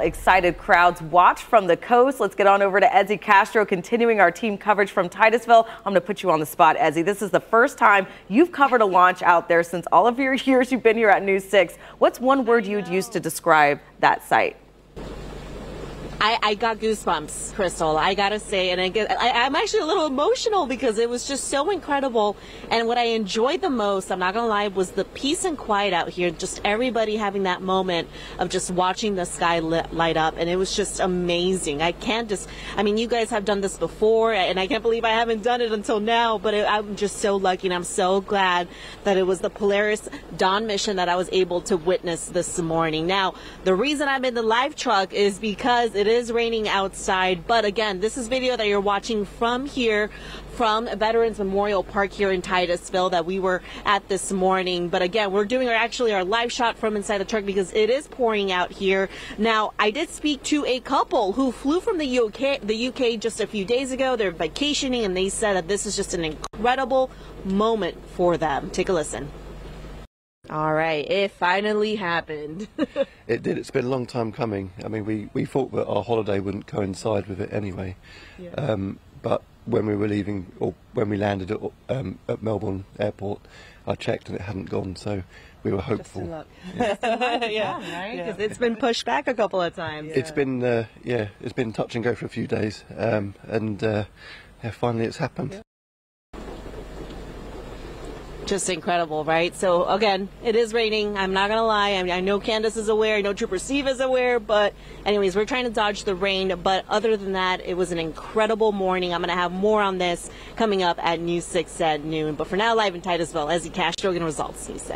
Excited crowds watch from the coast. Let's get on over to Ezzy Castro, continuing our team coverage from Titusville. I'm going to put you on the spot, Ezzy. This is the first time you've covered a launch out there since all of your years you've been here at News 6. What's one word you'd use to describe that site? I, I got goosebumps, Crystal. I gotta say, and I get, I, I'm actually a little emotional because it was just so incredible. And what I enjoyed the most, I'm not gonna lie, was the peace and quiet out here. Just everybody having that moment of just watching the sky lit, light up, and it was just amazing. I can't just, I mean, you guys have done this before, and I can't believe I haven't done it until now. But it, I'm just so lucky, and I'm so glad that it was the Polaris Dawn mission that I was able to witness this morning. Now, the reason I'm in the live truck is because it is raining outside, but again, this is video that you're watching from here from Veterans Memorial Park here in Titusville that we were at this morning. But again, we're doing our actually our live shot from inside the truck because it is pouring out here. Now, I did speak to a couple who flew from the UK, the UK just a few days ago. They're vacationing and they said that this is just an incredible moment for them. Take a listen. All right, it finally happened. it did. It's been a long time coming. I mean, we, we thought that our holiday wouldn't coincide with it anyway. Yeah. Um, but when we were leaving, or when we landed at, um, at Melbourne Airport, I checked and it hadn't gone, so we were hopeful. Yeah, yeah. right? Because it's been pushed back a couple of times. Yeah. It's been, uh, yeah, it's been touch and go for a few days, um, and uh, yeah, finally it's happened just incredible, right? So again, it is raining. I'm not gonna lie. I, mean, I know Candace is aware. I know Trooper Steve is aware. But anyways, we're trying to dodge the rain. But other than that, it was an incredible morning. I'm gonna have more on this coming up at News 6 at noon. But for now, live in Titusville, Ezzy Castro, results. News 6.